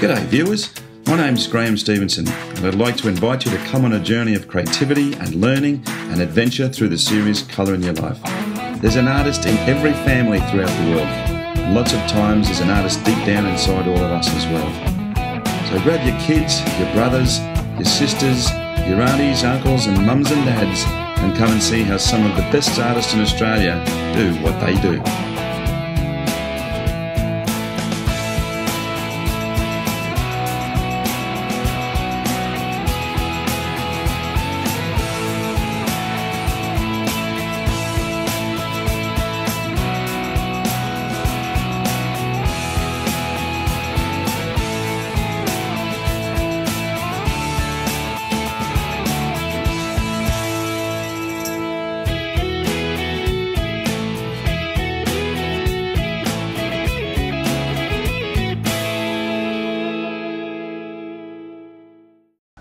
G'day, viewers. My name's Graeme Stevenson, and I'd like to invite you to come on a journey of creativity and learning and adventure through the series Colour in Your Life. There's an artist in every family throughout the world, and lots of times there's an artist deep down inside all of us as well. So grab your kids, your brothers, your sisters, your aunties, uncles, and mums and dads, and come and see how some of the best artists in Australia do what they do.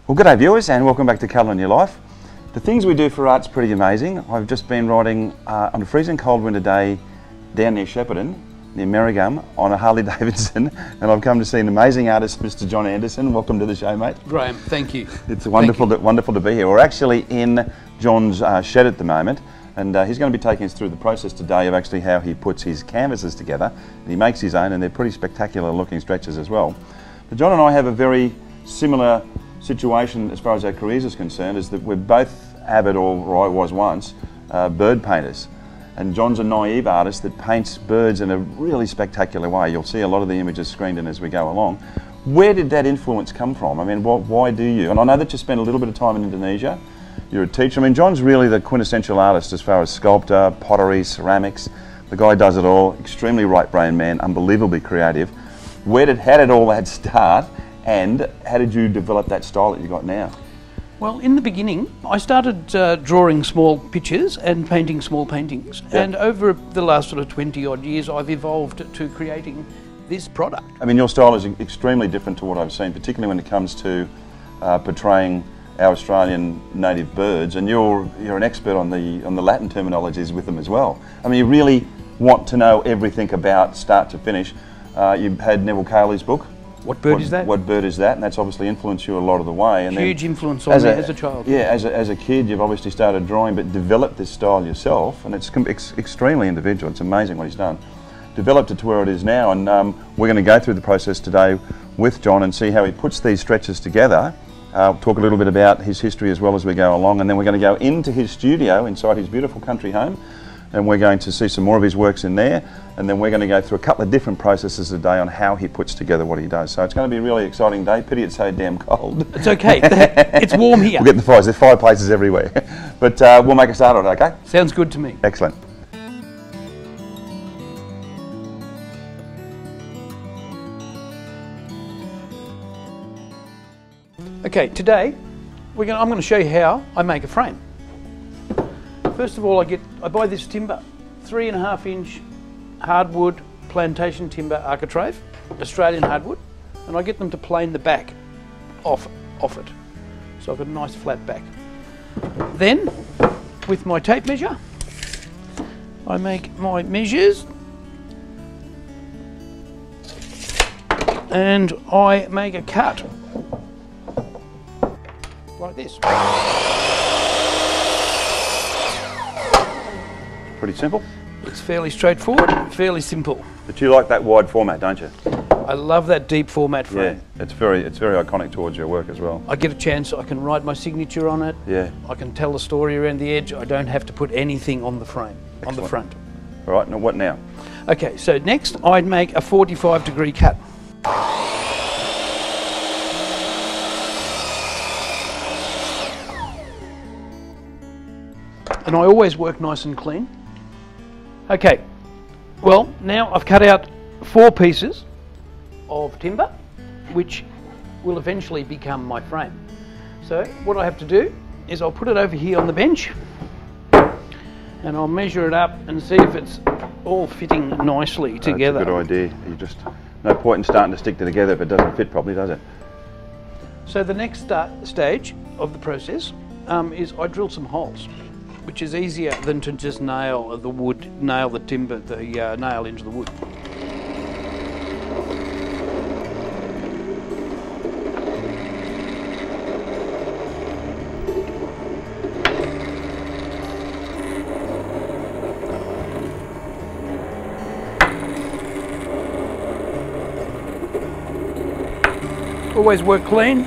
Well, good day, viewers, and welcome back to Colour in Your Life. The things we do for art's pretty amazing. I've just been riding uh, on a freezing cold winter day down near Shepparton, near Merrigum, on a Harley Davidson, and I've come to see an amazing artist, Mr. John Anderson. Welcome to the show, mate. Graeme, thank you. It's wonderful, to, wonderful to be here. We're actually in John's uh, shed at the moment, and uh, he's going to be taking us through the process today of actually how he puts his canvases together. And he makes his own, and they're pretty spectacular looking stretches as well. But John and I have a very similar situation as far as our careers is concerned is that we're both avid, or I was once, uh, bird painters. And John's a naive artist that paints birds in a really spectacular way. You'll see a lot of the images screened in as we go along. Where did that influence come from? I mean, why do you? And I know that you spent a little bit of time in Indonesia. You're a teacher. I mean, John's really the quintessential artist as far as sculptor, pottery, ceramics. The guy does it all. Extremely right brain man, unbelievably creative. Where did, how did all that start? And how did you develop that style that you got now? Well, in the beginning, I started uh, drawing small pictures and painting small paintings. And over the last sort of 20 odd years, I've evolved to creating this product. I mean, your style is extremely different to what I've seen, particularly when it comes to uh, portraying our Australian native birds. And you're you're an expert on the on the Latin terminologies with them as well. I mean, you really want to know everything about start to finish. Uh, you had Neville Cayley's book. What bird what, is that? What bird is that? And that's obviously influenced you a lot of the way. And Huge influence on me as a child. Yeah, as a, as a kid, you've obviously started drawing, but developed this style yourself, and it's ex- extremely individual. It's amazing what he's done. Developed it to where it is now, and um, we're going to go through the process today with John and see how he puts these stretches together. Uh, talk a little bit about his history as well as we go along, and then we're going to go into his studio inside his beautiful country home, and we're going to see some more of his works in there, and then we're going to go through a couple of different processes a day on how he puts together what he does. So it's going to be a really exciting day. Pity it's so damn cold. It's okay. it's warm here. We'll get the fires. There's fireplaces everywhere. but uh, we'll make a start on it, okay? Sounds good to me. Excellent. Okay, today we're going I'm going to show you how I make a frame. First of all, I get I buy this timber, three and a half inch hardwood plantation timber architrave, Australian hardwood, and I get them to plane the back off off it, so I've got a nice flat back. Then, with my tape measure, I make my measures, and I make a cut like this. Pretty simple. It's fairly straightforward, fairly simple. But you like that wide format, don't you? I love that deep format Yeah. It's very, it's very iconic towards your work as well. I get a chance, I can write my signature on it. Yeah. I can tell the story around the edge. I don't have to put anything on the frame, on the front. All right. Now what now? Okay, so next I'd make a 45 degree cut. And I always work nice and clean. Okay, well now I've cut out four pieces of timber, which will eventually become my frame. So what I have to do is I'll put it over here on the bench and I'll measure it up and see if it's all fitting nicely together. That's a good idea. You just no point in starting to stick it together if it doesn't fit properly, does it? So the next start, stage of the process um, is I drill some holes, which is easier than to just nail the wood, nail the timber, the uh, nail into the wood. always work clean.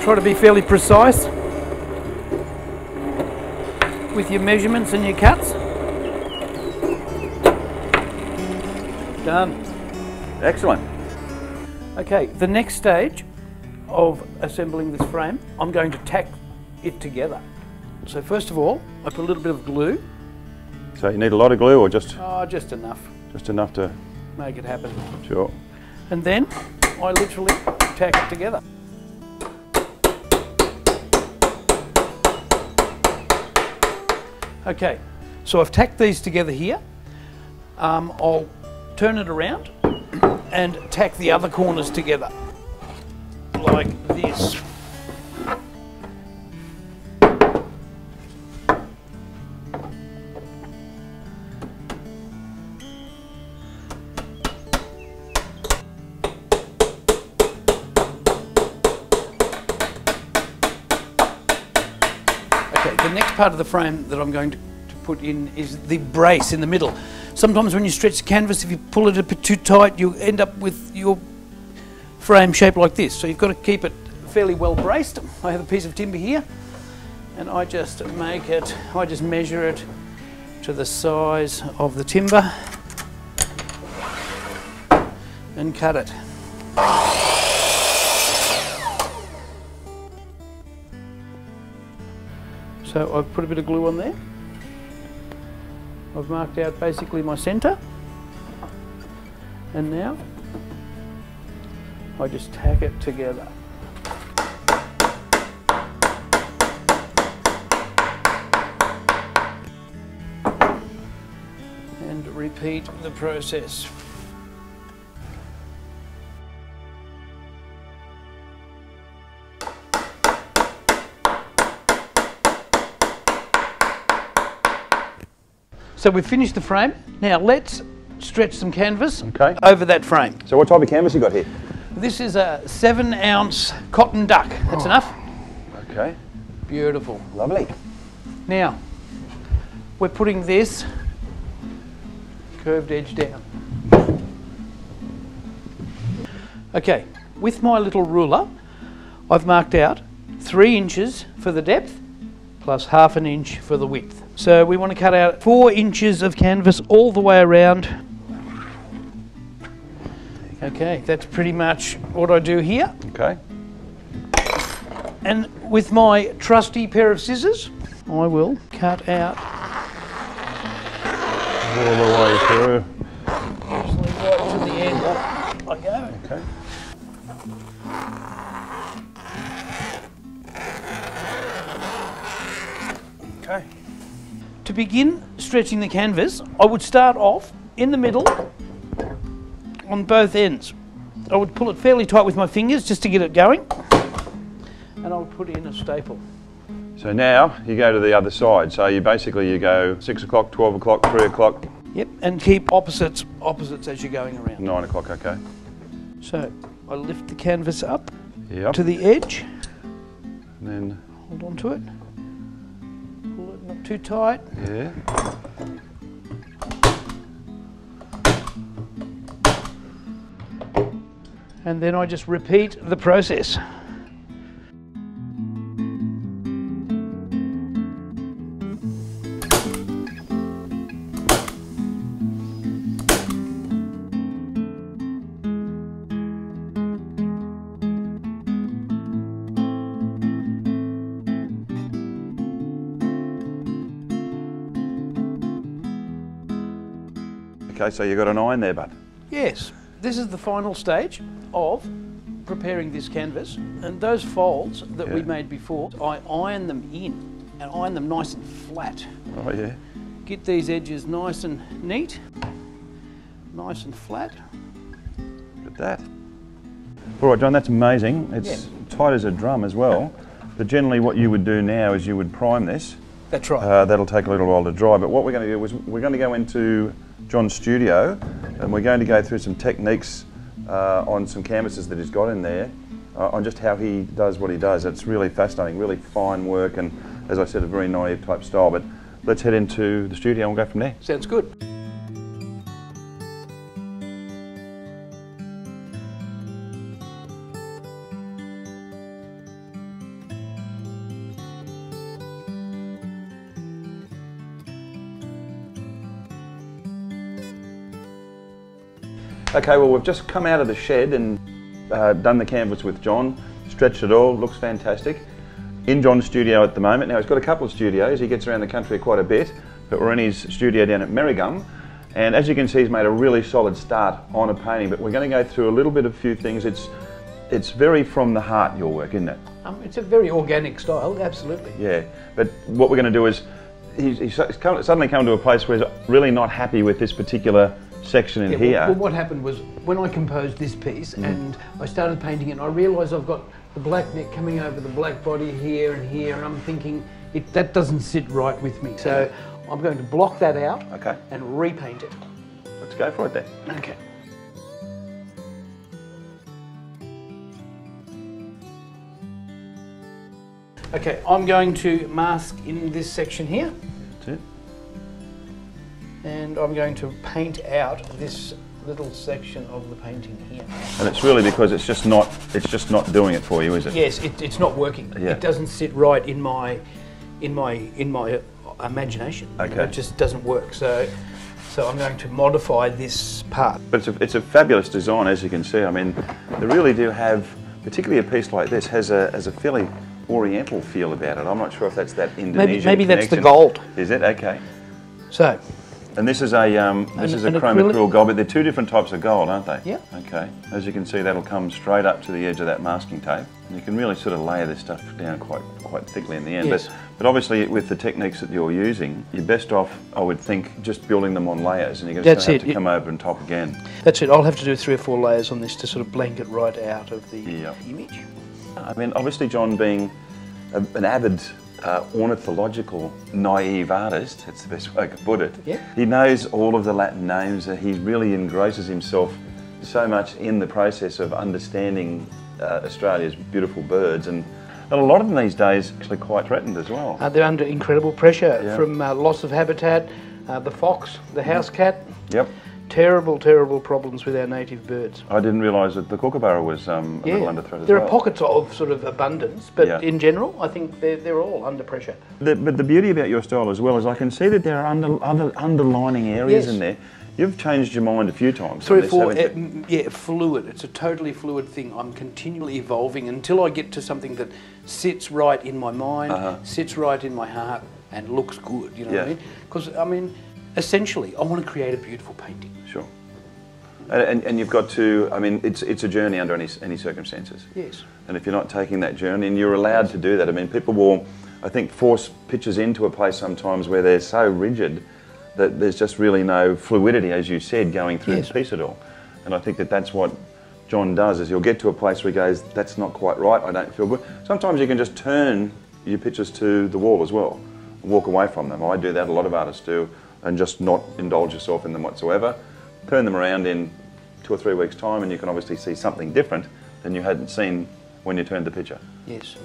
Try to be fairly precise with your measurements and your cuts. Done. Excellent. Okay, the next stage of assembling this frame, I'm going to tack it together. So first of all, I put a little bit of glue. So you need a lot of glue or just, Oh, just enough. just enough to, Make it happen. sure. And then I literally tack it together. Okay, so I've tacked these together here. Um, I'll turn it around and tack the other corners together like this. Part of the frame that I'm going to, to put in is the brace in the middle. Sometimes when you stretch the canvas, if you pull it a bit too tight, you end up with your frame shaped like this. So you've got to keep it fairly well braced. I have a piece of timber here, and I just make it, I just measure it to the size of the timber and cut it. So I've put a bit of glue on there. I've marked out basically my centre. And now I just tack it together. And repeat the process. So we've finished the frame. Now let's stretch some canvas Okay. over that frame. So what type of canvas you got here? This is a seven ounce cotton duck. That's oh. enough. Okay. Beautiful. Lovely. Now, we're putting this curved edge down. Okay, with my little ruler, I've marked out three inches for the depth plus half an inch for the width. So we want to cut out four inches of canvas all the way around. Okay, that's pretty much what I do here. Okay. And with my trusty pair of scissors, I will cut out All the way through. actually right to the end. I go. Okay. To begin stretching the canvas, I would start off in the middle on both ends. I would pull it fairly tight with my fingers just to get it going, and I would put in a staple. So now you go to the other side. So you basically you go six o'clock, twelve o'clock, three o'clock, Yep, and keep opposites opposites as you're going around. nine o'clock. Okay. So I lift the canvas up Yep. to the edge, And then hold on to it, pull it not too tight, yeah. and then I just repeat the process. So you got an iron there, bud. Yes, this is the final stage of preparing this canvas. And those folds that we made before, I iron them in and iron them nice and flat. Oh yeah. Get these edges nice and neat, nice and flat. Look at that. All right, John. That's amazing. It's tight as a drum as well. But generally, what you would do now is you would prime this. That's right. Uh, that'll take a little while to dry. But what we're going to do is we're going to go into John's studio and we're going to go through some techniques uh, on some canvases that he's got in there uh, on just how he does what he does. It's really fascinating, really fine work, and as I said, a very naive type style. But let's head into the studio and we'll go from there. Sounds good. Okay, well we've just come out of the shed and uh, done the canvas with John, stretched it all, looks fantastic. In John's studio at the moment. Now he's got a couple of studios, he gets around the country quite a bit, but we're in his studio down at Merrigum. And as you can see, he's made a really solid start on a painting, but we're going to go through a little bit of a few things. It's, it's very from the heart, your work, isn't it? Um, it's a very organic style, absolutely. Yeah, but what we're going to do is, he's, he's suddenly come to a place where he's really not happy with this particular section in Yeah, here. well, well, what happened was when I composed this piece Mm. and I started painting it, I realised I've got the black neck coming over the black body here and here, and I'm thinking it, that doesn't sit right with me. So I'm going to block that out Okay. and repaint it. Let's go for it then. Okay. Okay, I'm going to mask in this section here. And I'm going to paint out this little section of the painting here. And it's really because it's just not, it's just not doing it for you, is it? Yes, it, it's not working. Yeah. It doesn't sit right in my, in my, in my uh, imagination. You know, Okay. It just doesn't work. So, so I'm going to modify this part. But it's a, it's a fabulous design, as you can see. I mean, they really do have, particularly a piece like this, has a, has a fairly oriental feel about it. I'm not sure if that's that Indonesian maybe that's the gold. Is it? Okay. So, And this is a um, this An- is a an chroma acrylic- gold, but they're two different types of gold, aren't they? Yeah. Okay. As you can see, that'll come straight up to the edge of that masking tape. And you can really sort of layer this stuff down quite quite thickly in the end. Yes. But but obviously, with the techniques that you're using, you're best off, I would think, just building them on layers, and you're going to have it, to yeah. come over and top again. that's it. I'll have to do three or four layers on this to sort of blanket right out of the Yeah. image. I mean, obviously, John being a, an avid uh, ornithological naive artist, that's the best way I could put it. Yeah. He knows all of the Latin names. He really engrosses himself so much in the process of understanding uh, Australia's beautiful birds. And, and a lot of them these days are actually quite threatened as well. Uh, they're under incredible pressure Yeah. from uh, loss of habitat, uh, the fox, the house cat. Yep. Terrible, terrible problems with our native birds. I didn't realise that the kookaburra was um, a little under threat as there well. are pockets of sort of abundance, but Yeah. in general, I think they're, they're all under pressure. The, but the beauty about your style as well is I can see that there are under, other underlining areas Yes. in there. You've changed your mind a few times. Three or four, haven't you? mm, yeah, fluid. It's a totally fluid thing. I'm continually evolving until I get to something that sits right in my mind, Uh-huh. sits right in my heart, and looks good. You know what I Yeah. mean? Because I mean, essentially, I want to create a beautiful painting. Sure. And, and, you've got to, I mean, it's, it's a journey under any, any circumstances. Yes. And if you're not taking that journey, and you're allowed to do that, I mean, people will, I think, force pictures into a place sometimes where they're so rigid that there's just really no fluidity, as you said, going through Yes. the piece at all. And I think that that's what John does, is he'll get to a place where he goes, that's not quite right, I don't feel good. Sometimes you can just turn your pictures to the wall as well, walk away from them. I do that, a lot of artists do, and just not indulge yourself in them whatsoever. Turn them around in two or three weeks' time, and you can obviously see something different than you hadn't seen when you turned the picture. Yes.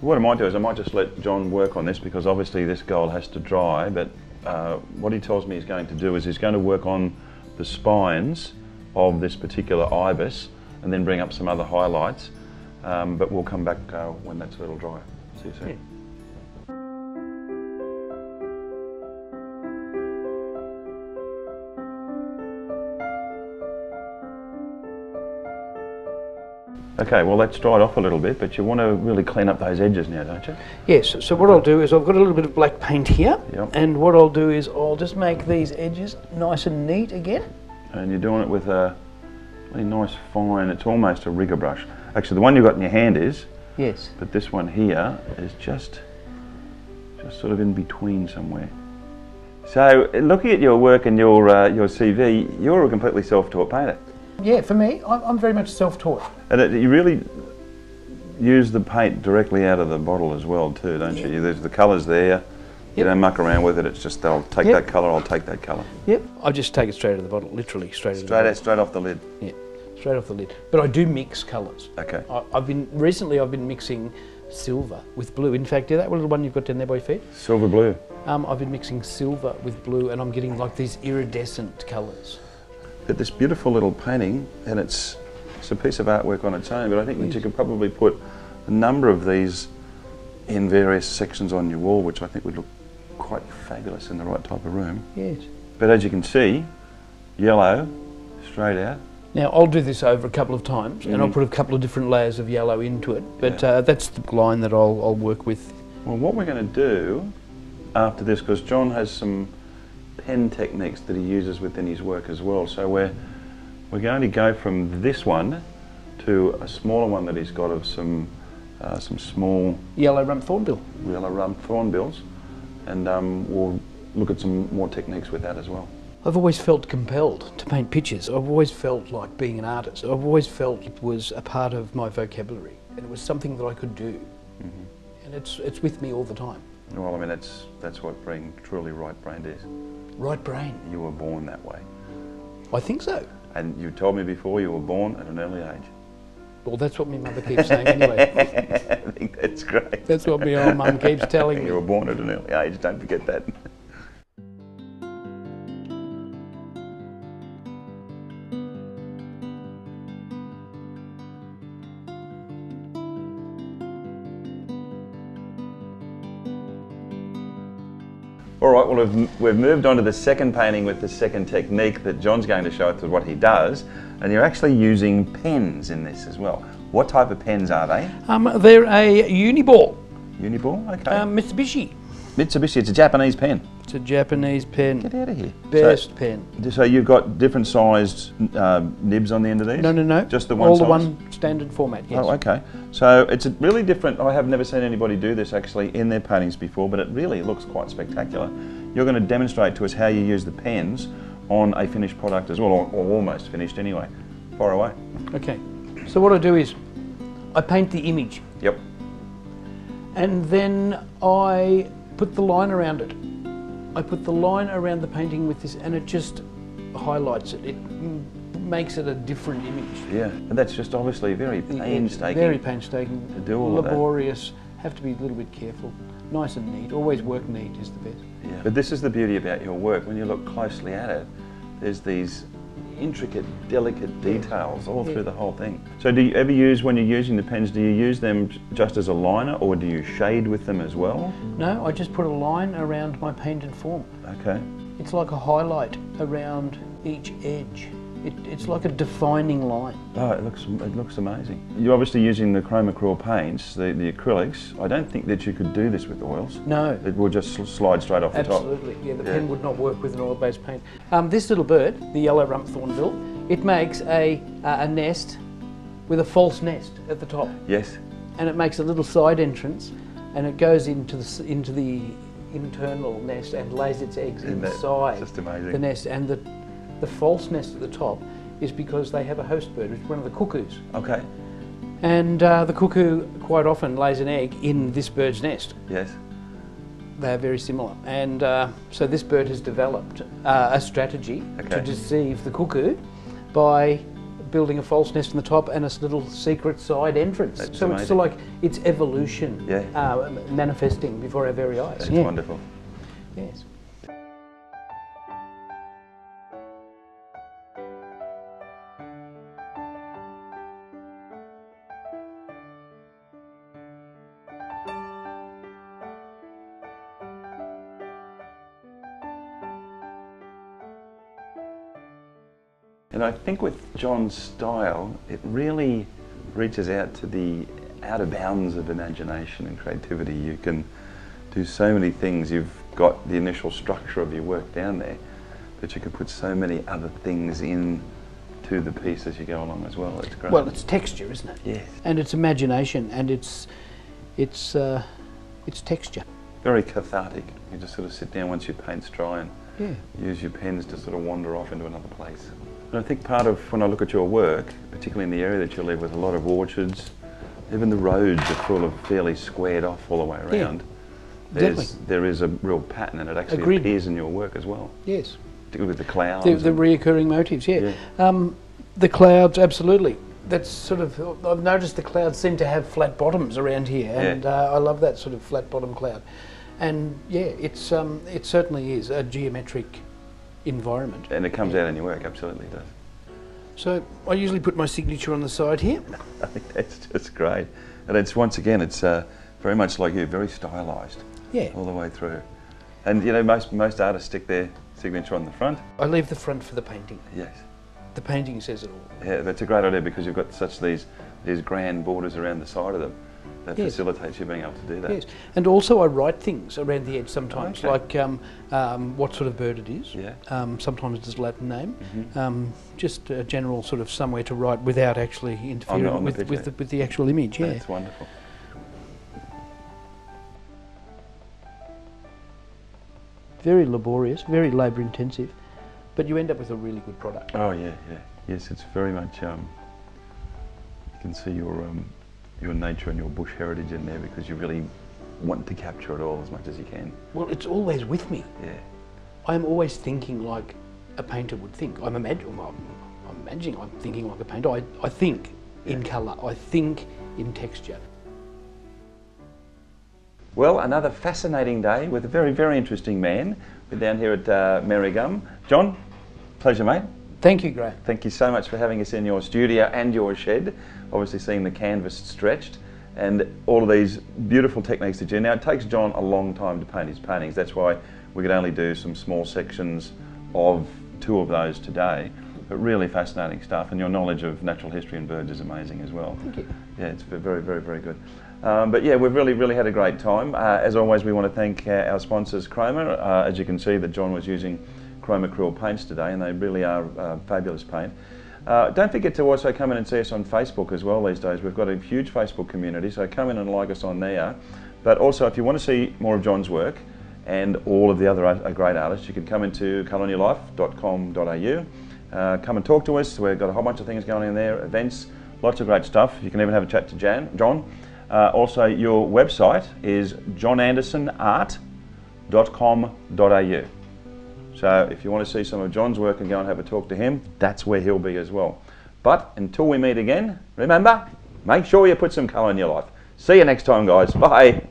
What I might do is I might just let John work on this because obviously this gold has to dry, but uh, what he tells me he's going to do is he's going to work on the spines of this particular ibis and then bring up some other highlights, um, but we'll come back uh, when that's a little dry. See you soon. Yeah. Okay, well that's dried off a little bit, but you want to really clean up those edges now, don't you? Yes, so what I'll do is I've got a little bit of black paint here, Yep. and what I'll do is I'll just make these edges nice and neat again. And you're doing it with a really nice fine, it's almost a rigger brush. Actually, the one you've got in your hand is, Yes. but this one here is just, just sort of in between somewhere. So, looking at your work and your uh, your CV, you're a completely self-taught painter, Yeah, for me, I'm, I'm very much self-taught. and it, you really use the paint directly out of the bottle as well, too, don't you? There's the colours there. You don't muck around with it. It's just they'll take Yep. that colour, I'll take that colour. Yep. I just take it straight out of the bottle, literally straight out of the Straight out, straight off the lid. Yeah, straight off the lid. But I do mix colours. Okay. I, I've been recently. I've been mixing silver with blue. In fact, yeah, that little one you've got down there by your feet. Silver blue. Um, I've been mixing silver with blue, and I'm getting like these iridescent colours. But this beautiful little painting, and it's it's a piece of artwork on its own. But I think that you could probably put a number of these in various sections on your wall, which I think would look quite fabulous in the right type of room. Yes. But as you can see, yellow, straight out. Now I'll do this over a couple of times, and I'll Mhm. put a couple of different layers of yellow into it. But Yeah. uh, that's the line that I'll, I'll work with. Well, what we're going to do after this, because John has some pen techniques that he uses within his work as well. So we're we're going to go from this one to a smaller one that he's got of some uh, some small Yellow rump thornbill. yellow rump thornbills, and um, we'll look at some more techniques with that as well. I've always felt compelled to paint pictures. I've always felt like being an artist. I've always felt it was a part of my vocabulary, and it was something that I could do. And it's it's with me all the time. Well, I mean that's that's what being truly right brained is. Right brain. You were born that way, I think so. and you told me before you were born at an early age. Well, that's what my mother keeps saying anyway. I think that's great. That's what my old mum keeps telling me. You were born at an early age, don't forget that. All right, well, we've, we've moved on to the second painting with the second technique that John's going to show us what he does. And you're actually using pens in this as well. What type of pens are they? Um, they're a Uniball, Uniball? Okay. um, Mitsubishi. Mitsubishi, it's a Japanese pen. It's a Japanese pen. Get out of here. Best pen. So, so you've got different sized um, nibs on the end of these? No, no, no. Just the one All size? the one standard format. Yes. Oh, okay. So it's a really different. I have never seen anybody do this actually in their paintings before, but it really looks quite spectacular. You're going to demonstrate to us how you use the pens on a finished product as well, or, or almost finished anyway. Far away. Okay. So what I do is, I paint the image, Yep. and then I put the line around it. I put the line around the painting with this, and it just highlights it. It makes it a different image. Yeah. And that's just obviously very painstaking. Very painstaking. to do all of that. laborious. Have to be a little bit careful. Nice and neat. Always work neat is the best. Yeah. But this is the beauty about your work. When you look closely at it, there's these intricate, delicate details all Yeah. through the whole thing. So do you ever use, when you're using the pens, do you use them just as a liner or do you shade with them as well? No, I just put a line around my painted form. Okay. It's like a highlight around each edge. It, it's like a defining line. Oh, it looks, it looks amazing. You're obviously using the Chromacryl paints, the, the acrylics. I don't think that you could do this with oils. No, It will just sl- slide straight off the top. absolutely. Yeah, the Yeah. pen would not work with an oil-based paint. Um, this little bird, the yellow rump thornbill, it makes a, uh, a nest with a false nest at the top, Yes. and it makes a little side entrance, and it goes into the into the internal nest and lays its eggs Isn't inside just amazing? the nest. And the the false nest at the top is because they have a host bird, which is one of the cuckoos. Okay. And uh, the cuckoo quite often lays an egg in this bird's nest. Yes. They are very similar. And uh, so this bird has developed uh, a strategy to deceive the cuckoo by building a false nest in the top and a little secret side entrance. That's so it's sort of like it's evolution Yeah. uh, manifesting before our very eyes. It's Yeah. wonderful. Yes. And I think with John's style, it really reaches out to the outer bounds of imagination and creativity. You can do so many things. You've got the initial structure of your work down there, but you can put so many other things in to the piece as you go along as well. It's great. Well, it's texture, isn't it? yes, And it's imagination and it's it's uh, it's texture. very cathartic. You just sort of sit down once your paint's dry and Yeah. use your pens to sort of wander off into another place. And I think part of when I look at your work, particularly in the area that you live with a lot of orchards, even the roads are full of fairly squared off all the way Yeah, around. There's, exactly. there is a real pattern and it actually Agreed. appears in your work as well, Yes. particularly with the clouds. The, the reoccurring motifs, yeah. Yeah. Um, the clouds, absolutely. That's sort of. I've noticed the clouds seem to have flat bottoms around here, and uh, I love that sort of flat bottom cloud. And yeah, it's um, it certainly is a geometric environment. and it comes out in your work, absolutely does. So I usually put my signature on the side here. I think that's just great. And it's once again, it's uh, Very much like you, very stylised Yeah. all the way through. And you know, most most artists stick their signature on the front. I leave the front for the painting. Yes. The painting says it all. Yeah, that's a great idea because you've got such these these grand borders around the side of them that Yes. facilitates you being able to do that. Yes, and also I write things around the edge sometimes, Okay. like um, um, what sort of bird it is. Yeah. Um, sometimes it's a Latin name. Mhm. Um, just a general sort of somewhere to write without actually interfering the with, picture. with, the, with the actual image. Yeah. That's wonderful. Very laborious, very labour intensive, but you end up with a really good product. Oh yeah, yeah. Yes, it's very much. Um, you can see your um, your nature and your bush heritage in there because you really want to capture it all as much as you can. Well, it's always with me. Yeah. I'm always thinking like a painter would think. I'm, imag- I'm, I'm imagining I'm thinking like a painter. I, I think in colour. I think in texture. Well, another fascinating day with a very, very interesting man. We're down here at uh, Merrigum. John, pleasure, mate. Thank you, Graeme. Thank you so much for having us in your studio and your shed. Obviously, seeing the canvas stretched and all of these beautiful techniques that you Now, it takes John a long time to paint his paintings. That's why we could only do some small sections of two of those today. But really fascinating stuff, and your knowledge of natural history and birds is amazing as well. Thank you. Yeah, it's very, very, very good. Um, but yeah, we've really, really had a great time. Uh, as always, we want to thank uh, our sponsors, Chroma. Uh, as you can see, that John was using Chromacryl paints today, and they really are uh, fabulous paint. Uh, don't forget to also come in and see us on Facebook as well these days. We've got a huge Facebook community, so come in and like us on there. But also, if you want to see more of John's work and all of the other great artists, you can come into colourinyourlife.com.au. Uh, come and talk to us. We've got a whole bunch of things going in there, events, lots of great stuff. You can even have a chat to Jan, John. Uh, also, your website is johnandersonart.com.au. So if you want to see some of John's work and go and have a talk to him, that's where he'll be as well. But until we meet again, remember, make sure you put some colour in your life. See you next time, guys. Bye.